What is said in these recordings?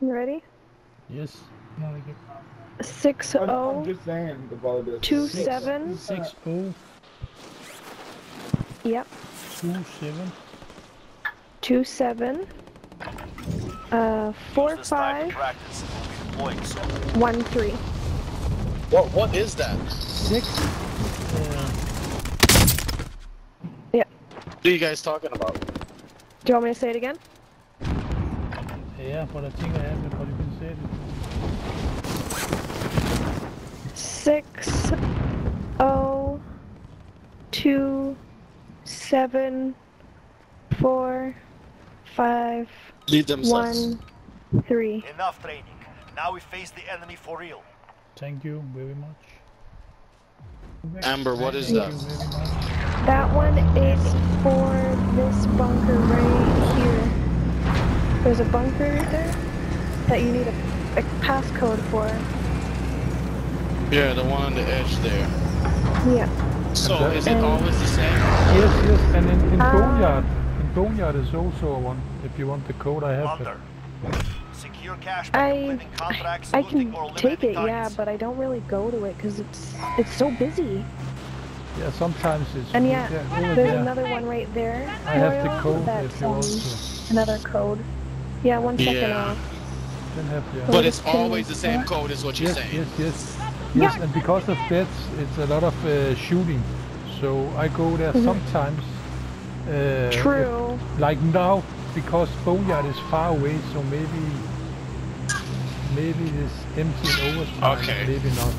You ready? Yes. Six I'm, I'm oh just saying about this. two Six- seven. Six oh Yep. two seven. Two seven. Uh, four Use this time to five practice. We'll be deploying soon. one three. What what is that? Six. Uh, What are you guys talking about? Do you want me to say it again? Yeah, but I think I have it, but you can say it. Six oh two seven four five Lead them sus. one three. Enough training. Now we face the enemy for real. Thank you very much. Amber, what is Thank that? you very much. That one is for this bunker right here. There's a bunker right there that you need a, a passcode for. Yeah, the one on the edge there. Yeah. So is it And- always the same? Yes, yes, and in, in Ah. Boneyard. In Boneyard is also one. If you want the code, I have it. Under. Secure cash by I completing contracts, I can or take it, eliminating yeah, but I don't really go to it because it's it's so busy. Yeah, sometimes it's. And yeah, over there's there. another one right there. I have the code that's, if you um, want to. Another code. Yeah, one second Yeah. off. Have yeah. But it's always the same code, is what you're Yes, saying. yes, yes. Yes, and because of that, it's a lot of uh, shooting. So I go there sometimes. Uh. True. if- like now, because Boneyard is far away, so maybe maybe this empty and overtime. Okay. Maybe not.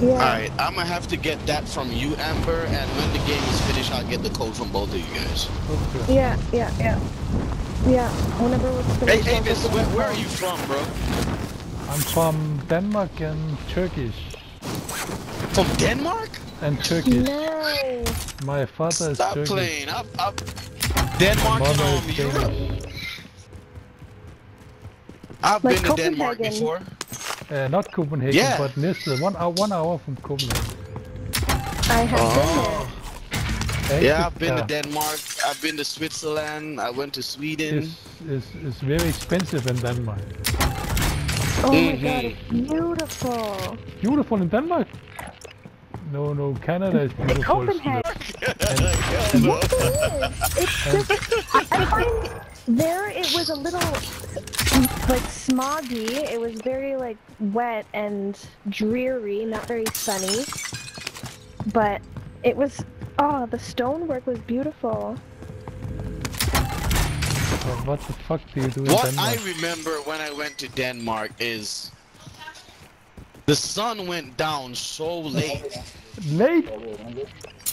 Yeah. Alright, I'm gonna have to get that from you, Amber, and when the game is finished, I'll get the code from both of you guys. Okay. Yeah, yeah, yeah. Yeah, whenever it's Hey, finished. hey, I'll Miss, where, where are you from, bro? I'm from Denmark and Turkish. From Denmark? And Turkish. No. My father is Turkish. Stop Turkish. playing. Up, up. Denmark Mother from is Europe. I've Like been to Denmark before. Uh, not Copenhagen, Yeah. but Næstved. One hour, one hour from Copenhagen. I have Oh. been there. Actually, Yeah, I've been yeah, to Denmark. I've been to Switzerland. I went to Sweden. It's, it's, it's very expensive in Denmark. Oh my Mhm. god, it's beautiful. Beautiful in Denmark? No, no, Canada is beautiful. Copenhagen. Yes, it is. It's just, I, I find there it was a little like smoggy. It was very like wet and dreary, not very sunny. But it was, oh, the stonework was beautiful. Well, what the fuck do you do in What I remember when I went to Denmark is the sun went down so late. Late?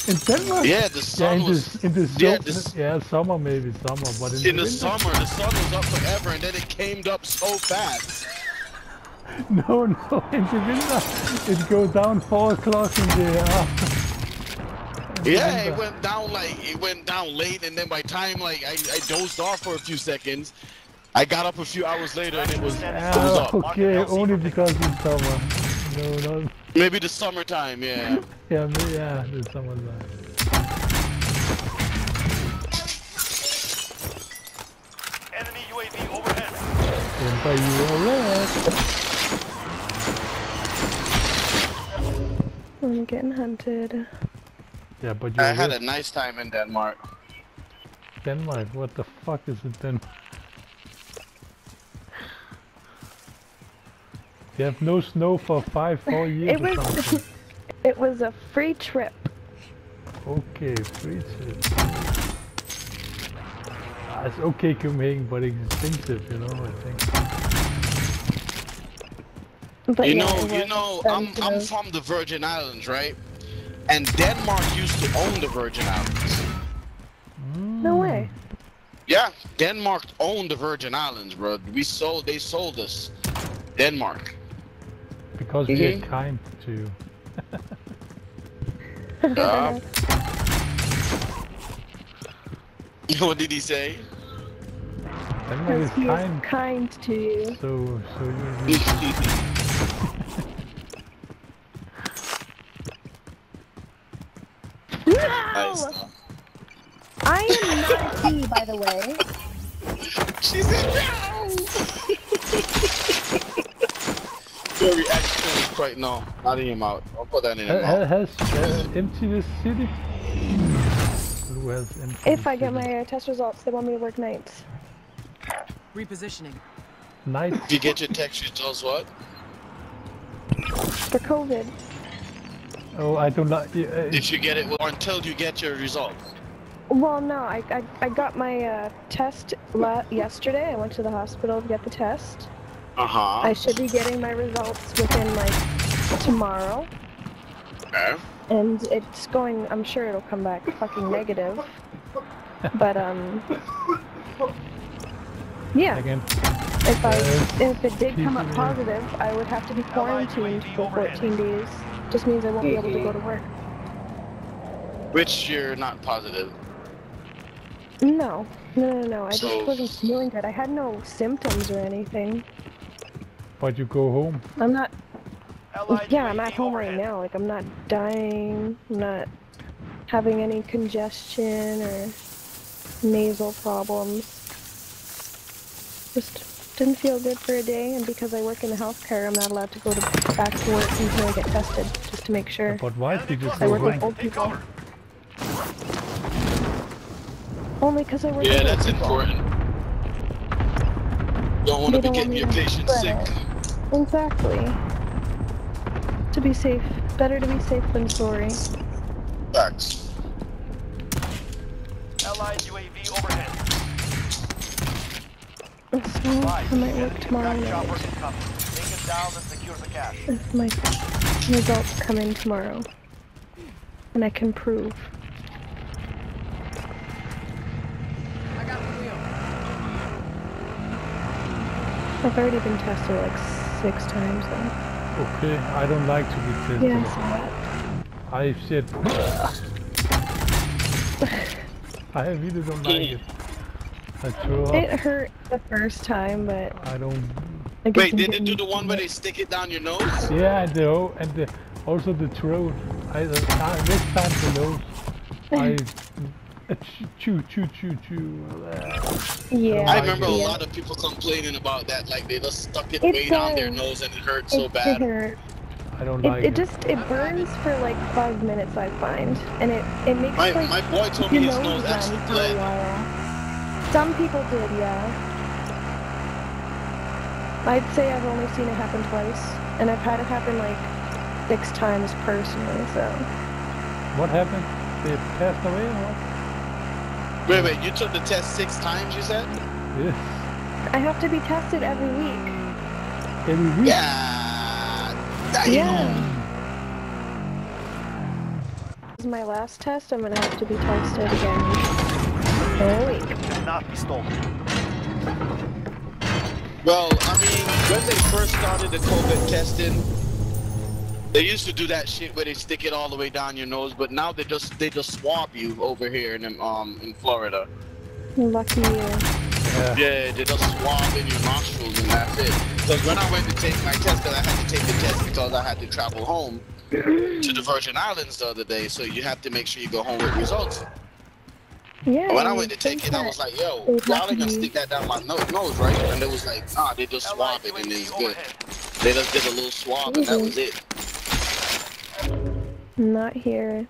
In Denmark? Yeah, the Yeah, sun in was the, in the yeah, summer, this- yeah, summer maybe summer, but in, in the winter, summer. The sun was up forever, and then it came up so fast. No, no, in the winter it goes down four o'clock in the afternoon. Yeah, it went down like it went down late, and then by time like I, I dozed off for a few seconds, I got up a few hours later and it was it was Ah, up. okay, only because it's summer. No, no, Maybe the summertime, yeah. yeah, me- yeah, the summer. Enemy UAV overhead. And by you alright. I'm getting hunted. Yeah, but you I had a nice time in Denmark. Denmark. What the fuck is it then? You have no snow for five, four years It was, something. it was a free trip. Okay, free trip. Ah, it's okay Copenhagen, but it's expensive, you know, I think. But you yeah, know, you know, I'm I'm from the Virgin Islands, right? And Denmark used to own the Virgin Islands. No way. Yeah, Denmark owned the Virgin Islands, bro. We sold, they sold us Denmark. Because we Mhm. are kind to you. Uh, what did he say? Denmark is Because he kind, is kind to you. so so you. Nice. I am not a bee, by the way. She said no. Very excellent right now. Not in your mouth. I'll put that in your Ha- mouth. ha- has uh, empty this city? Who has empty If I get my uh, test results, they want me to work nights. Repositioning. night. If you get your text results, what? For COVID. Oh, I don't like. Yeah, uh, If you get it, or until you get your results. Well, no, I, I, I got my uh, test la- yesterday. I went to the hospital to get the test. Uh huh. I should be getting my results within like tomorrow. Okay. And it's going, I'm sure it'll come back fucking negative. But, um, yeah, again. if I, Uh, if it did come up positive, I would have to be quarantined for 14 days. Just means I won't be able to go to work. Which you're not positive. No, no, no, no, I just wasn't feeling good. I had no symptoms or anything. But you go home. I'm not, Allied yeah, I'm UAV at home right now. Like, I'm not dying, I'm not having any congestion or nasal problems. Just didn't feel good for a day, and because I work in the healthcare, I'm not allowed to go to back to work until I get tested, just to make sure. But why did you I go work with home? old people. Only because I work Yeah, with that's old people. important. Don't want to be getting your to patients sick. Exactly. To be safe. Better to be safe than sorry. Facts. Allied UAV overhead. So, I might work tomorrow night. Take it down and secure the cache. If my results come in tomorrow. And I can prove. I got the wheel. I've already been tested like six times though. Okay, I don't like to be tested. Yeah, I. I said. I really don't like it. I throw It hurt the first time, but I don't. I guess Wait, did they do the one where they stick it down your nose? Yeah, and the o- and the, also the throat. I uh, this time the nose. I chew chew chew chew. Yeah. I remember a lot of people complaining about that, like they just stuck it It way down their nose and it hurt so It, bad. it hurt. I don't It, like it it. just it burns for like five minutes I find, and it it makes My, like my boy told your me his nose nose run actually for a bled. while. Some people did, yeah. I'd say I've only seen it happen twice, and I've had it happen like six times personally. So What happened? They passed away or what? Wait, wait, you took the test six times, you said? Yes. I have to be tested every week. Every week. Yeah. Damn. Yeah. This is my last test. I'm gonna have to be tested again in a week. Cannot be stolen. Well, I mean, when they first started the COVID testing, they used to do that shit where they stick it all the way down your nose, but now they just they just swab you over here in um in Florida. Lucky you. Yeah. Yeah, they just swab in your nostrils and that's it. Because when I went to take my test, because I had to take the test because I had to travel home to the Virgin Islands the other day, so you have to make sure you go home with results. Yeah. When I went to take it, I was like, yo, They'd y'all ain't gonna stick that down my no- nose, right? And it was like, nah, they just Allied swab it and it's good. They just did a little swab and that was it. Not here.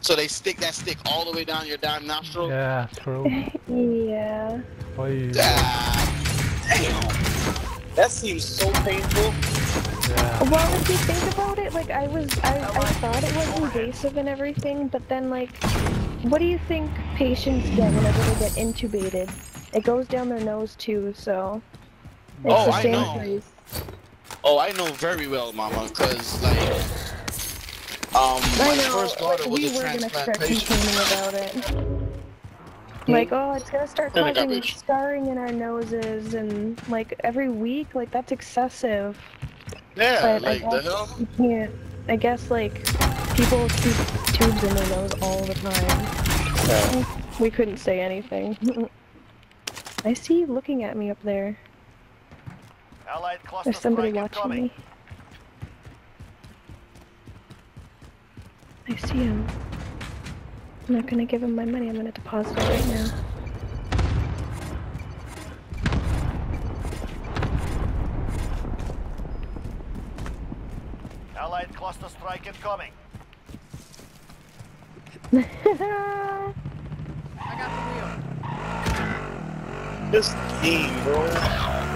So they stick that stick all the way down your damn nostril? Yeah. true. Yeah. Boy. Ah, damn. That seems so painful. Yeah. Well, if you think about it, like I was, I, I thought it was invasive and everything, but then like, what do you think patients get whenever they get intubated? It goes down their nose too, so. It's Oh, the I same know. place. Oh, I know very well, Mama, because like, um, I my know. first daughter was we a were gonna transplant start complaining about it. Like, oh, it's gonna start Yeah, they got causing scarring in our noses, and like every week, like that's excessive. Yeah, But I like the hell. you can't. I guess like people keep tubes in their nose all the time. So we couldn't say anything. I see you looking at me up there. Allied cluster There's somebody watching incoming. me. I see him. I'm not gonna give him my money. I'm gonna deposit it right now. Allied cluster strike incoming. I got the wheel. This game, bro.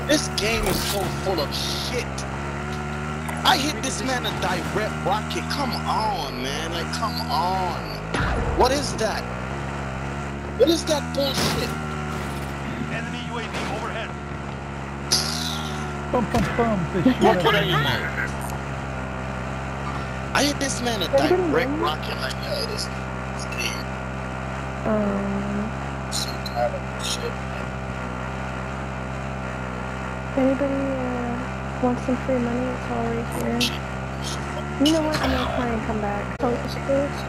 This game is so full of shit. I hit this man a direct rocket. Come on, man. Like, come on. What is that? What is that bullshit? Enemy UAV overhead. Bum bum bum. What out can of I hit this man a direct rocket. Like, yeah, this, this game Um, is so tired of this shit. anybody uh, want some free money? It's all right here. You know what? I'm gonna try and come back. Focus first.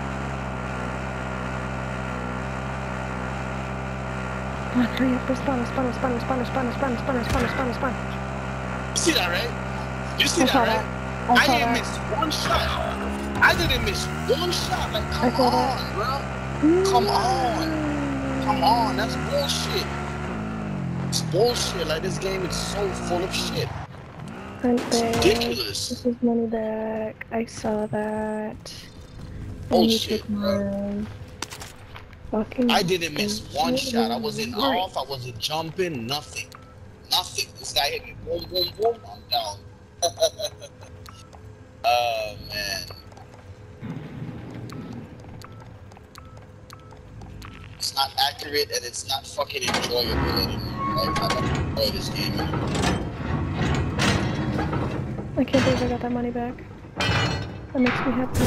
Come on, hurry up, respawn, respawn, respawn, respawn, respawn, respawn, respawn, respawn, respawn, respawn. You see that, right? You see I that, right? that. I I didn't that. miss one shot. I didn't miss one shot. Like, come saw that. on, bro. Come on. Come on, that's bullshit. It's bullshit. Like this game is so full of shit. Hunt It's back. ridiculous. This is money back. I saw that. Bullshit, bro. Fucking. I didn't miss one shot. I wasn't Right. off. I wasn't jumping. Nothing. Nothing. This guy hit me. Boom, boom, boom. I'm down. Accurate and it's not fucking enjoyable anymore. Like, I don't enjoy this game anymore. I can't believe I got that money back. That makes me happy.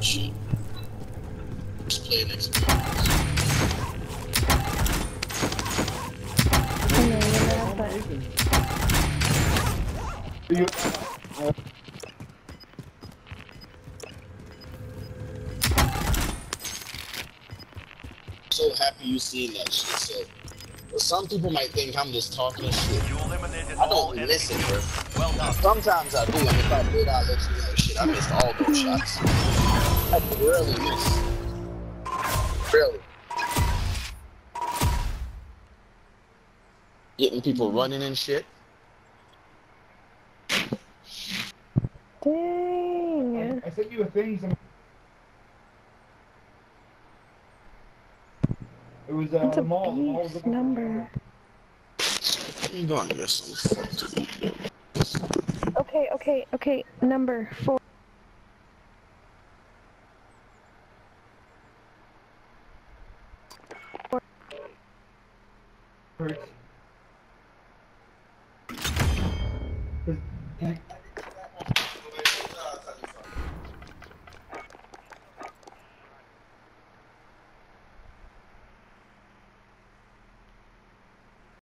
Shit. Just play an experience. I know you're mad, but so happy you seen that shit. So, but some people might think I'm just talking shit. You eliminated I don't enemy listen, bro. Well done. Sometimes I do, and if I did, I'll let you know. Shit, I missed all those hmm. shots. I rarely miss. Rarely. Getting people running and shit. dang. I sent you a thing. It was uh, That's a mall. The mall was beast number. You gonna get some fuck to. Okay, okay, okay. Number four.